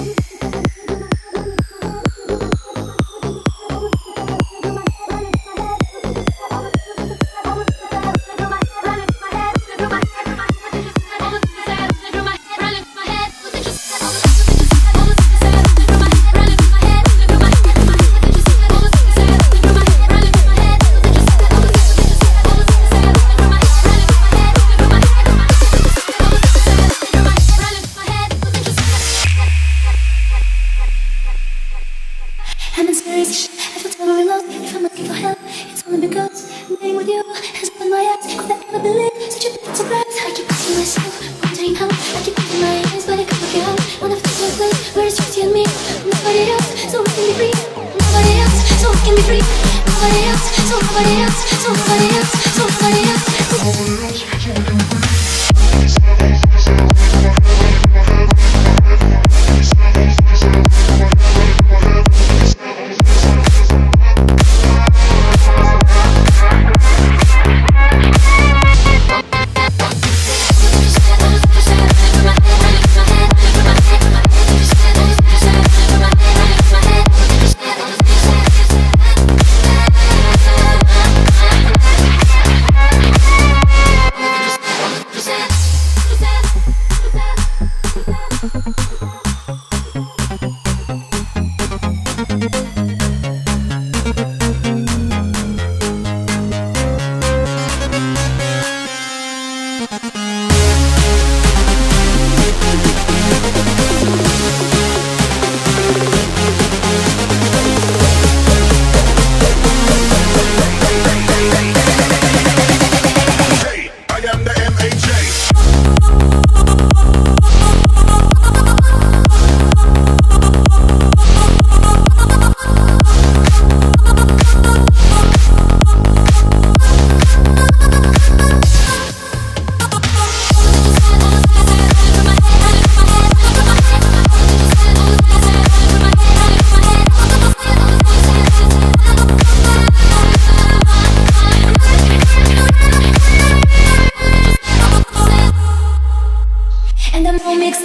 I'm because being with you has opened my eyes. Could I ever believe such a big surprise? I keep asking myself, wondering how. I keep opening my eyes, but I can't look out. Wanna find a place where it's just you and me. Nobody else, so we can be free. Nobody else, so we can be free. Nobody else, so nobody else, so nobody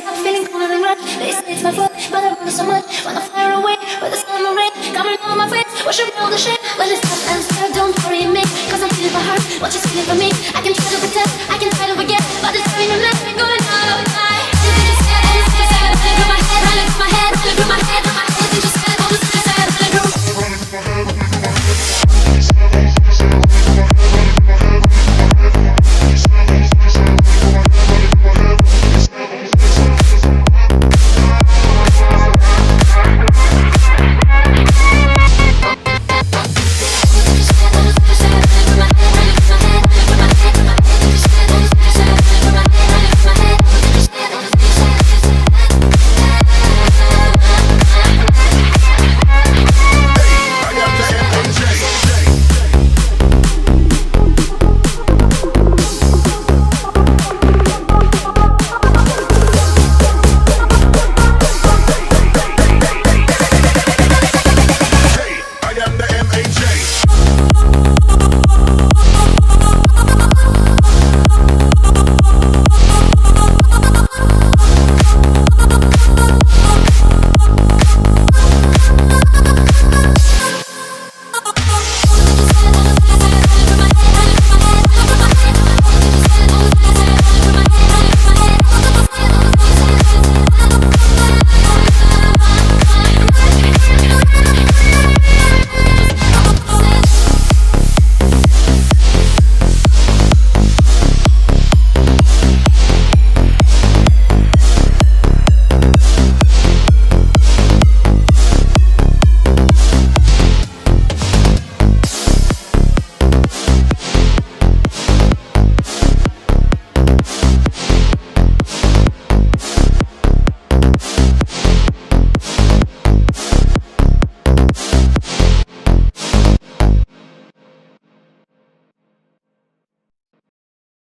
I'm feeling cold and run. They say it's my fault, but I want so much. Wanna fire away with the summer rain coming on my face. wishing away all the shame. Let it stop and stare. Don't worry me, cause I'm feeling for her. What she's feeling for me, I can try to pretend.